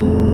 you